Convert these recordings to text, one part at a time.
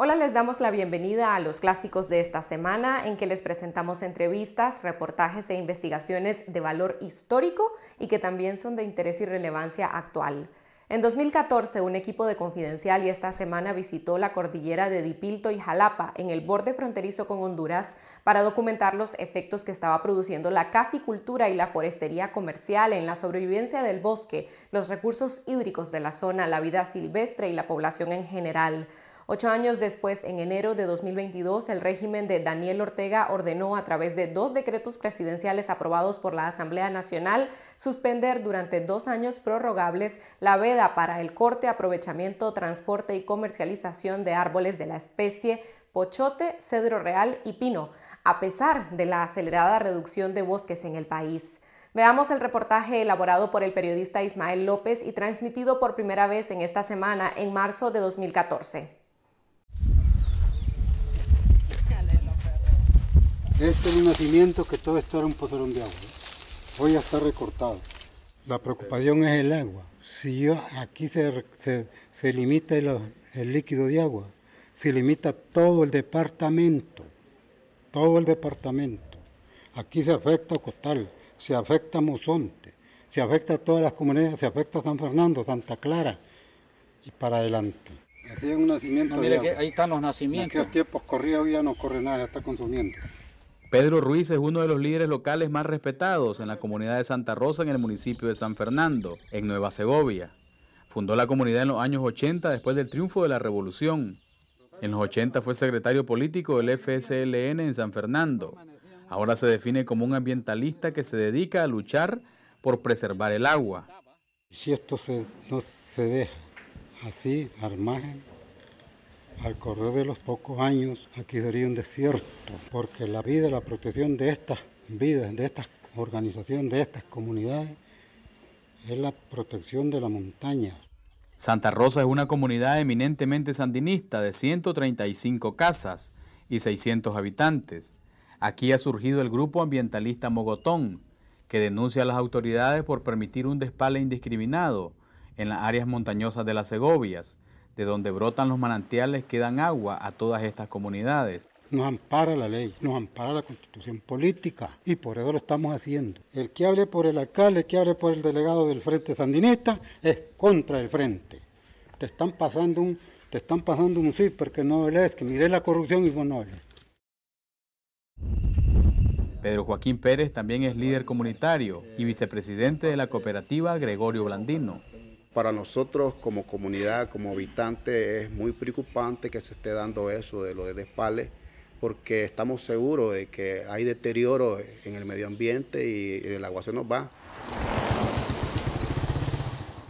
Hola, les damos la bienvenida a los clásicos de esta semana en que les presentamos entrevistas, reportajes e investigaciones de valor histórico y que también son de interés y relevancia actual. En 2014, un equipo de Confidencial y esta semana visitó la cordillera de Dipilto y Jalapa, en el borde fronterizo con Honduras, para documentar los efectos que estaba produciendo la caficultura y la forestería comercial en la sobrevivencia del bosque, los recursos hídricos de la zona, la vida silvestre y la población en general. Ocho años después, en enero de 2022, el régimen de Daniel Ortega ordenó a través de dos decretos presidenciales aprobados por la Asamblea Nacional suspender durante dos años prorrogables la veda para el corte, aprovechamiento, transporte y comercialización de árboles de la especie pochote, cedro real y pino, a pesar de la acelerada reducción de bosques en el país. Veamos el reportaje elaborado por el periodista Ismael López y transmitido por primera vez en esta semana en marzo de 2014. Este es un nacimiento que todo esto era un pozorón de agua. Hoy ya está recortado. La preocupación es el agua. Si yo, aquí se, se, limita el, el, líquido de agua, se limita todo el departamento, todo el departamento. Aquí se afecta Cotal, se afecta Mozonte, se afecta a todas las comunidades, se afecta San Fernando, Santa Clara y para adelante. Así es un nacimiento de agua. ahí están los nacimientos. En aquellos tiempos corría, hoy ya no corre nada, ya está consumiendo. Pedro Ruiz es uno de los líderes locales más respetados en la comunidad de Santa Rosa en el municipio de San Fernando, en Nueva Segovia. Fundó la comunidad en los años 80 después del triunfo de la revolución. En los 80 fue secretario político del FSLN en San Fernando. Ahora se define como un ambientalista que se dedica a luchar por preservar el agua. Si esto no se deja así, al al correr de los pocos años, aquí sería un desierto, porque la vida la protección de estas vidas, de estas organizaciones, de estas comunidades, es la protección de la montaña. Santa Rosa es una comunidad eminentemente sandinista de 135 casas y 600 habitantes. Aquí ha surgido el grupo ambientalista Mogotón, que denuncia a las autoridades por permitir un despale indiscriminado en las áreas montañosas de las Segovias, de donde brotan los manantiales que dan agua a todas estas comunidades. Nos ampara la ley, nos ampara la constitución política y por eso lo estamos haciendo. El que hable por el alcalde, el que hable por el delegado del Frente Sandinista es contra el Frente. Te están pasando un, te están pasando un sí porque no lees, que mire la corrupción y vos no lees. Pedro Joaquín Pérez también es líder comunitario y vicepresidente de la cooperativa Gregorio Blandino para nosotros como comunidad, como habitantes, es muy preocupante que se esté dando eso de lo de despales, porque estamos seguros de que hay deterioro en el medio ambiente y el agua se nos va.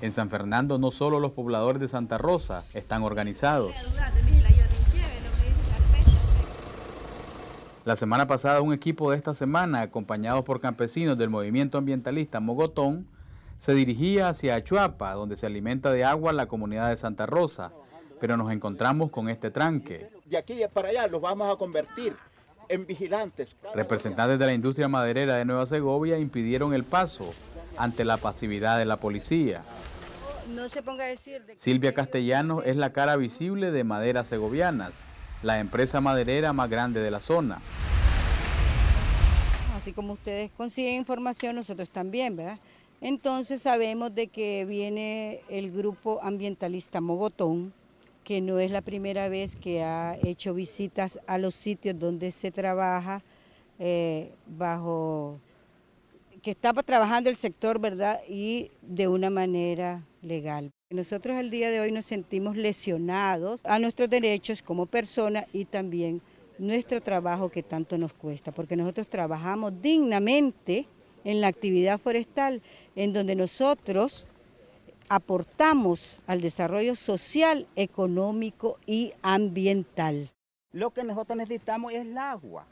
En San Fernando no solo los pobladores de Santa Rosa están organizados. La semana pasada un equipo de esta semana, acompañado por campesinos del movimiento ambientalista Mogotón, se dirigía hacia Achuapa, donde se alimenta de agua la comunidad de Santa Rosa, pero nos encontramos con este tranque. De aquí para allá los vamos a convertir en vigilantes. Representantes de la industria maderera de Nueva Segovia impidieron el paso ante la pasividad de la policía. Silvia Castellanos es la cara visible de Maderas Segovianas, la empresa maderera más grande de la zona. Así como ustedes consiguen información, nosotros también, ¿verdad? Entonces sabemos de que viene el grupo ambientalista Mogotón, que no es la primera vez que ha hecho visitas a los sitios donde se trabaja eh, bajo, que estaba trabajando el sector, ¿verdad? Y de una manera legal. Nosotros el día de hoy nos sentimos lesionados a nuestros derechos como personas y también nuestro trabajo que tanto nos cuesta, porque nosotros trabajamos dignamente en la actividad forestal, en donde nosotros aportamos al desarrollo social, económico y ambiental. Lo que nosotros necesitamos es el agua,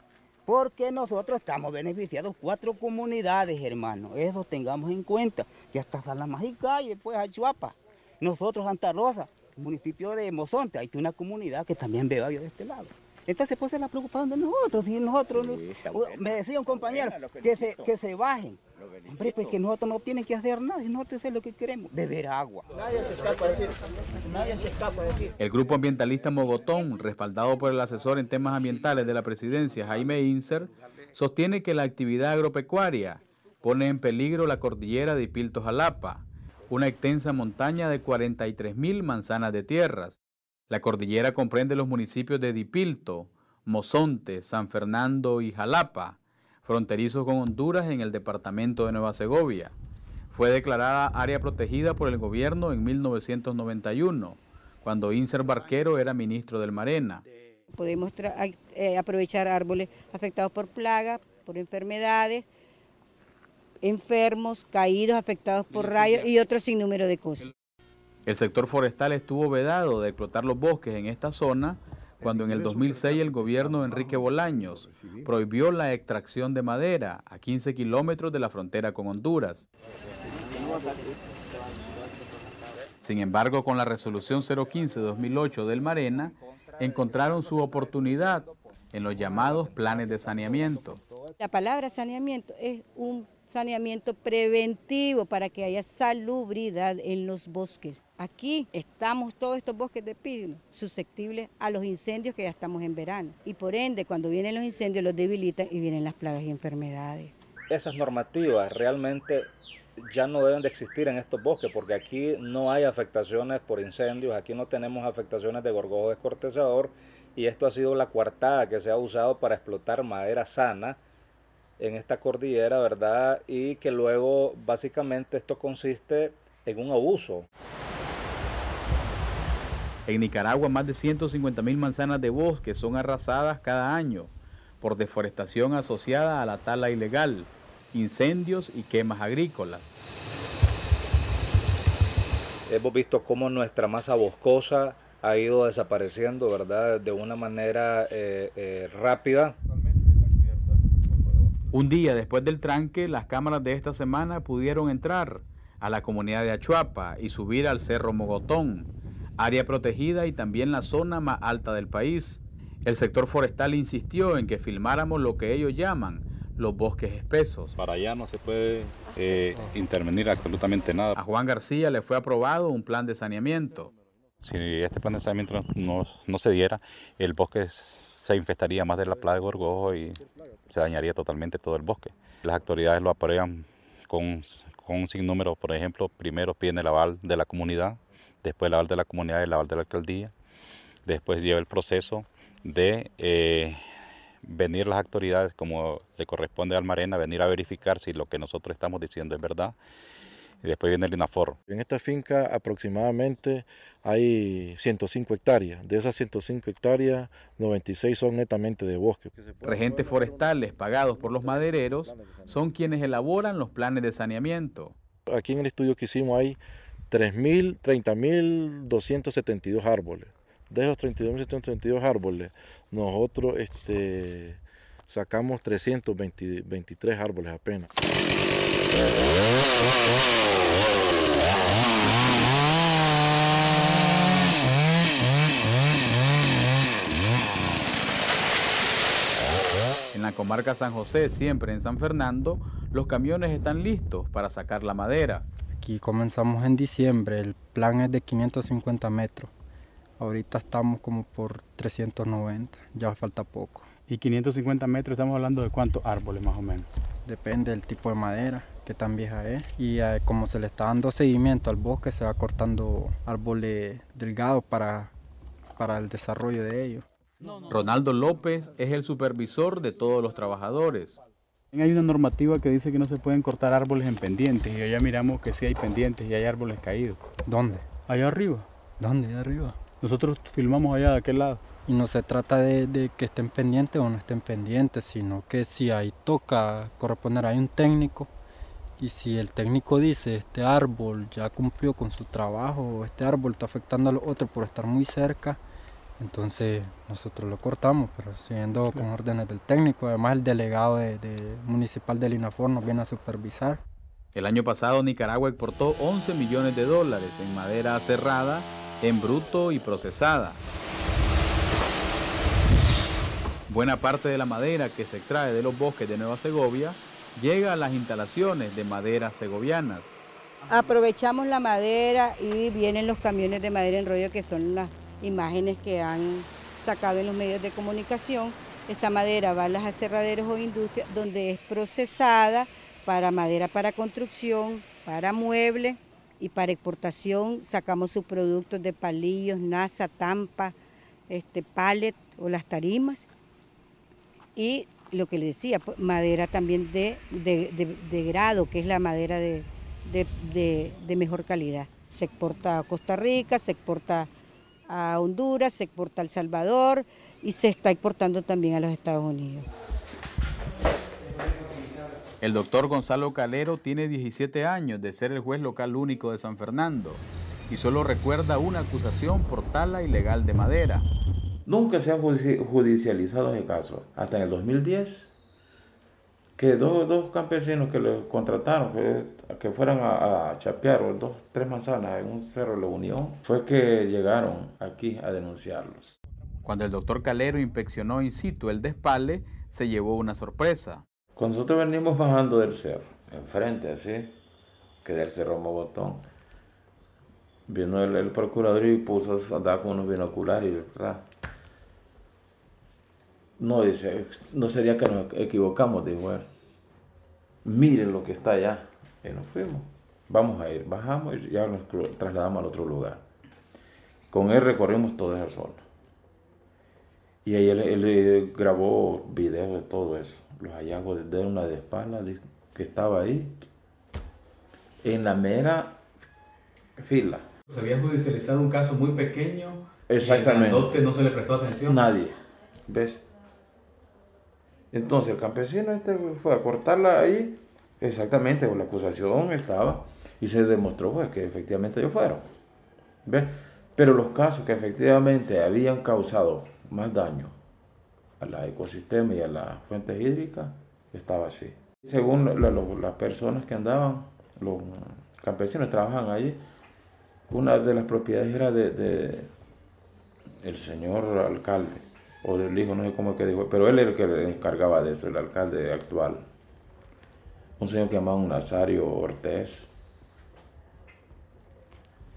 porque nosotros estamos beneficiados cuatro comunidades, hermano. Eso tengamos en cuenta, que hasta Salamajica y después Achuapa. Nosotros, Santa Rosa, municipio de Mozonte, hay una comunidad que también veo de este lado. Entonces, pues es la preocupación de nosotros. Y nosotros, me decía un compañero, que se, que se bajen, Hombre, pues que nosotros no tienen que hacer nada, nosotros es lo que queremos, beber agua. Nadie se escapa a decir, nadie se escapa a decir. El grupo ambientalista Mogotón, respaldado por el asesor en temas ambientales de la presidencia, Jaime Inser, sostiene que la actividad agropecuaria pone en peligro la cordillera de Ipilto-Jalapa, una extensa montaña de 43 mil manzanas de tierras. La cordillera comprende los municipios de Dipilto, Mozonte, San Fernando y Jalapa, fronterizos con Honduras en el departamento de Nueva Segovia. Fue declarada área protegida por el gobierno en 1991, cuando Inser Barquero era ministro del Marena. Podemos eh, aprovechar árboles afectados por plagas, por enfermedades, enfermos, caídos, afectados por rayos y otro sinnúmero de cosas. El sector forestal estuvo vedado de explotar los bosques en esta zona cuando en el 2006 el gobierno de Enrique Bolaños prohibió la extracción de madera a 15 kilómetros de la frontera con Honduras. Sin embargo, con la resolución 015-2008 del Marena, encontraron su oportunidad en los llamados planes de saneamiento. La palabra saneamiento es un saneamiento preventivo para que haya salubridad en los bosques. Aquí estamos todos estos bosques de pino susceptibles a los incendios que ya estamos en verano y por ende cuando vienen los incendios los debilitan y vienen las plagas y enfermedades. Esas normativas realmente ya no deben de existir en estos bosques porque aquí no hay afectaciones por incendios, aquí no tenemos afectaciones de gorgojo descortezador y esto ha sido la coartada que se ha usado para explotar madera sana en esta cordillera, ¿verdad? Y que luego básicamente esto consiste en un abuso. En Nicaragua más de 150 mil manzanas de bosque son arrasadas cada año por deforestación asociada a la tala ilegal, incendios y quemas agrícolas. Hemos visto cómo nuestra masa boscosa ha ido desapareciendo, ¿verdad? De una manera eh, eh, rápida. Un día después del tranque, las cámaras de esta semana pudieron entrar a la comunidad de Achuapa y subir al Cerro Mogotón, área protegida y también la zona más alta del país. El sector forestal insistió en que filmáramos lo que ellos llaman los bosques espesos. Para allá no se puede eh, intervenir absolutamente nada. A Juan García le fue aprobado un plan de saneamiento. Si este plan de saneamiento no, no se diera, el bosque se infestaría más de la plaga de gorgojo y se dañaría totalmente todo el bosque. Las autoridades lo aprueban con, un sinnúmero, por ejemplo, primero piden el aval de la comunidad, después el aval de la comunidad y el aval de la alcaldía, después lleva el proceso de eh, venir las autoridades como le corresponde al Marena, venir a verificar si lo que nosotros estamos diciendo es verdad y después viene el INAFOR. En esta finca aproximadamente hay 105 hectáreas. De esas 105 hectáreas, 96 son netamente de bosque. Regentes forestales pagados por los madereros son quienes elaboran los planes de saneamiento. Aquí en el estudio que hicimos hay 3.000, 30.272 árboles. De esos 32.772 árboles, nosotros este, sacamos 323 árboles apenas. En la comarca San José, siempre en San Fernando, los camiones están listos para sacar la madera. Aquí comenzamos en diciembre, el plan es de 550 metros. Ahorita estamos como por 390, ya falta poco. ¿Y 550 metros estamos hablando de cuántos árboles más o menos? Depende del tipo de madera que tan vieja es. Y eh, como se le está dando seguimiento al bosque, se va cortando árboles delgados para, para el desarrollo de ellos. Ronaldo López es el supervisor de todos los trabajadores. Hay una normativa que dice que no se pueden cortar árboles en pendientes y allá miramos que sí hay pendientes y hay árboles caídos. ¿Dónde? Allá arriba. ¿Dónde? Allá arriba. Nosotros filmamos allá de aquel lado. Y no se trata de, que estén pendientes o no estén pendientes, sino que si ahí toca corresponder, hay un técnico y si el técnico dice este árbol ya cumplió con su trabajo, este árbol está afectando a los otros por estar muy cerca, entonces nosotros lo cortamos, pero siguiendo con órdenes del técnico. Además el delegado de, municipal del INAFOR nos viene a supervisar. El año pasado Nicaragua exportó 11 millones de dólares en madera cerrada, en bruto y procesada. Buena parte de la madera que se extrae de los bosques de Nueva Segovia llega a las instalaciones de madera segovianas. Aprovechamos la madera y vienen los camiones de madera en rollo que son las imágenes que han sacado en los medios de comunicación. Esa madera va a las aserraderos o industrias donde es procesada para madera para construcción, para muebles y para exportación. Sacamos sus productos de palillos, nasa, tampa, este, pallet o las tarimas. Y lo que le decía, pues, madera también de, de, grado, que es la madera de, de mejor calidad. Se exporta a Costa Rica, se exporta a Honduras, se exporta a El Salvador y se está exportando también a los Estados Unidos. El doctor Gonzalo Calero tiene 17 años de ser el juez local único de San Fernando y solo recuerda una acusación por tala ilegal de madera. Nunca se ha judicializado ese caso. Hasta en el 2010, que dos, dos campesinos que le contrataron, que, fueran a, a, chapear dos, tres manzanas en un cerro de la Unión, fue que llegaron aquí a denunciarlos. Cuando el doctor Calero inspeccionó in situ el despale, se llevó una sorpresa. Cuando nosotros venimos bajando del cerro, enfrente así, que del cerro Mogotón, vino el, procurador y puso, andaba con unos binoculares y No, dice, no sería que nos equivocamos, dijo él. Miren lo que está allá. Y nos fuimos. Vamos a ir, bajamos y ya nos trasladamos al otro lugar. Con él recorrimos toda esa zona. Y ahí él, él grabó videos de todo eso los hallazgos de una de espalda que estaba ahí, en la mera fila. Se había judicializado un caso muy pequeño. Exactamente. Y no se le prestó atención. Nadie. ¿Ves? Entonces el campesino este fue a cortarla ahí. Exactamente, la acusación estaba y se demostró pues, que efectivamente ellos fueron. Pero los casos que efectivamente habían causado más daño al ecosistema y a las fuentes hídricas, estaba así. Según las personas que andaban, los campesinos trabajaban allí, una de las propiedades era de, el señor alcalde, o del hijo, no sé cómo que dijo, pero él era el que le encargaba de eso, el alcalde actual. Un señor que llamaba Nazario Ortez.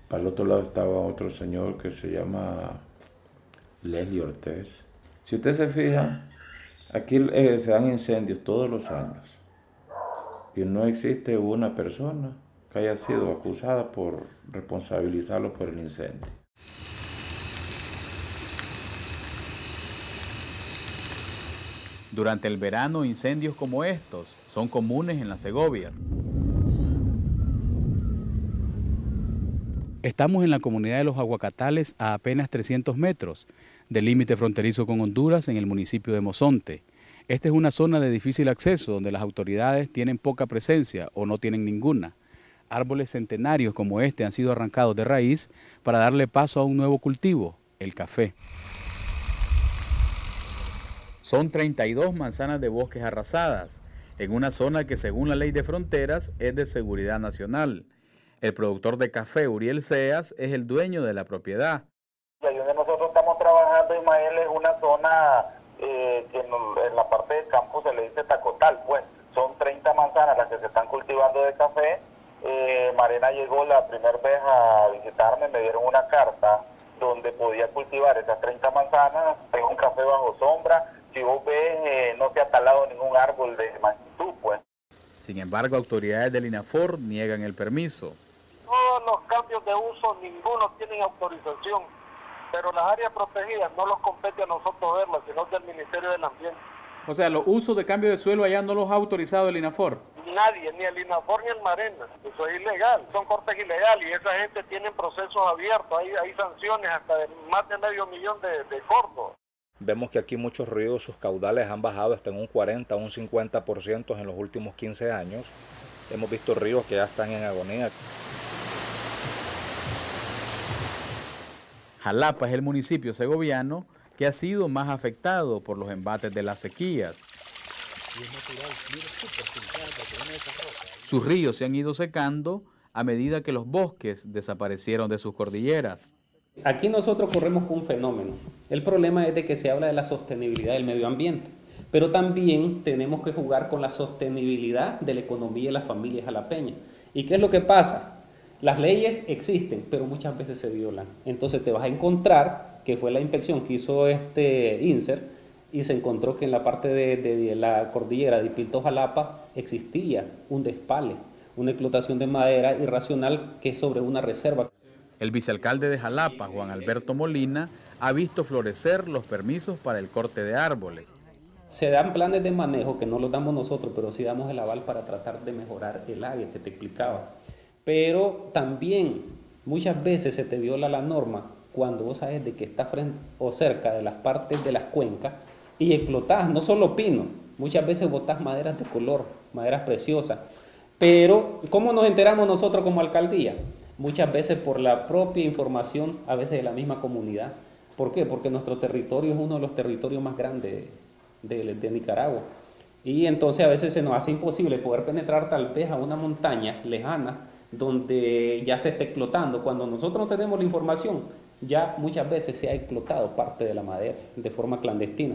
Para el otro lado estaba otro señor que se llama Leslie Ortez. Si usted se fija, aquí eh, se dan incendios todos los años y no existe una persona que haya sido acusada por responsabilizarlo por el incendio. Durante el verano, incendios como estos son comunes en las Segovias. Estamos en la comunidad de los Aguacatales a apenas 300 metros del límite fronterizo con Honduras en el municipio de Mozonte. Esta es una zona de difícil acceso donde las autoridades tienen poca presencia o no tienen ninguna. Árboles centenarios como este han sido arrancados de raíz para darle paso a un nuevo cultivo, el café. Son 32 manzanas de bosques arrasadas, en una zona que según la ley de fronteras es de seguridad nacional. El productor de café, Uriel Seas, es el dueño de la propiedad trabajando, Ismael, es una zona eh, que en, la parte del campo se le dice tacotal, pues son 30 manzanas las que se están cultivando de café. Eh, Marena llegó la primera vez a visitarme, me dieron una carta donde podía cultivar esas 30 manzanas, tengo un café bajo sombra, si vos ves eh, no se ha talado ningún árbol de magnitud, pues. Sin embargo, autoridades del INAFOR niegan el permiso. Todos los cambios de uso, ninguno tienen autorización pero las áreas protegidas no los compete a nosotros verlas, sino del Ministerio del Ambiente. O sea, los usos de cambio de suelo allá no los ha autorizado el INAFOR. Nadie, ni el INAFOR ni el Marena. Eso es ilegal, son cortes ilegales y esa gente tiene procesos abiertos, hay, hay sanciones hasta de más de medio millón de, de cortos. Vemos que aquí muchos ríos, sus caudales han bajado hasta en un 40 o un 50% en los últimos 15 años. Hemos visto ríos que ya están en agonía. Jalapa es el municipio segoviano que ha sido más afectado por los embates de las sequías. Sus ríos se han ido secando a medida que los bosques desaparecieron de sus cordilleras. Aquí nosotros corremos con un fenómeno. El problema es de que se habla de la sostenibilidad del medio ambiente, pero también tenemos que jugar con la sostenibilidad de la economía de las familias jalapeñas. ¿Y qué es lo que pasa? Las leyes existen, pero muchas veces se violan. Entonces te vas a encontrar que fue la inspección que hizo este INSER y se encontró que en la parte de, la cordillera de Pilto-Jalapa existía un despale, una explotación de madera irracional que es sobre una reserva. El vicealcalde de Jalapa, Juan Alberto Molina, ha visto florecer los permisos para el corte de árboles. Se dan planes de manejo que no los damos nosotros, pero sí damos el aval para tratar de mejorar el área que te explicaba. Pero también muchas veces se te viola la norma cuando vos sabes de que estás frente o cerca de las partes de las cuencas y explotás, no solo pino, muchas veces botás maderas de color, maderas preciosas. Pero, ¿cómo nos enteramos nosotros como alcaldía? Muchas veces por la propia información, a veces de la misma comunidad. ¿Por qué? Porque nuestro territorio es uno de los territorios más grandes de, de Nicaragua. Y entonces a veces se nos hace imposible poder penetrar tal vez a una montaña lejana donde ya se está explotando. Cuando nosotros no tenemos la información, ya muchas veces se ha explotado parte de la madera de forma clandestina.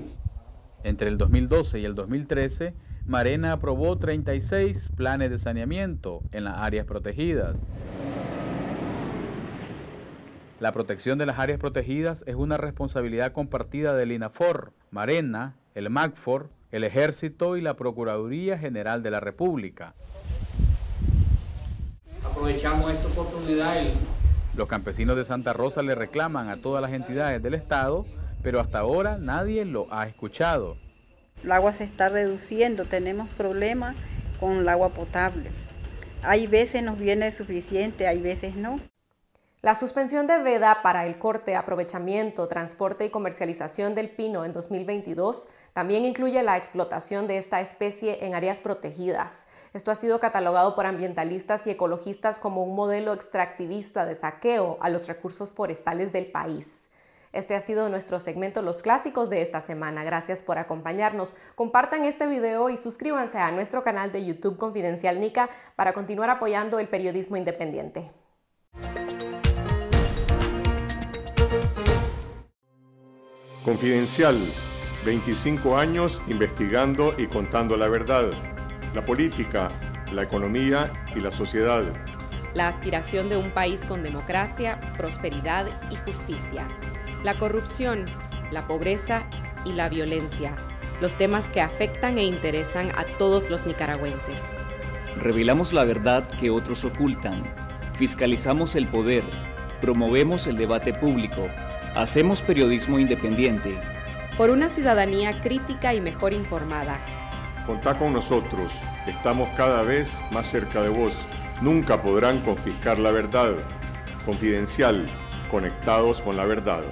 Entre el 2012 y el 2013, Marena aprobó 36 planes de saneamiento en las áreas protegidas. La protección de las áreas protegidas es una responsabilidad compartida del INAFOR, Marena, el MACFOR, el Ejército y la Procuraduría General de la República aprovechamos esta oportunidad. Los campesinos de Santa Rosa le reclaman a todas las entidades del Estado, pero hasta ahora nadie lo ha escuchado. El agua se está reduciendo, tenemos problemas con el agua potable. Hay veces nos viene suficiente, hay veces no. La suspensión de veda para el corte, aprovechamiento, transporte y comercialización del pino en 2022 también incluye la explotación de esta especie en áreas protegidas. Esto ha sido catalogado por ambientalistas y ecologistas como un modelo extractivista de saqueo a los recursos forestales del país. Este ha sido nuestro segmento Los Clásicos de esta semana. Gracias por acompañarnos. Compartan este video y suscríbanse a nuestro canal de YouTube Confidencial Nica para continuar apoyando el periodismo independiente. Confidencial, 25 años investigando y contando la verdad, la política, la economía y la sociedad. La aspiración de un país con democracia, prosperidad y justicia. La corrupción, la pobreza y la violencia. Los temas que afectan e interesan a todos los nicaragüenses. Revelamos la verdad que otros ocultan. Fiscalizamos el poder promovemos el debate público, hacemos periodismo independiente. Por una ciudadanía crítica y mejor informada. Contá con nosotros, estamos cada vez más cerca de vos. Nunca podrán confiscar la verdad. Confidencial, conectados con la verdad.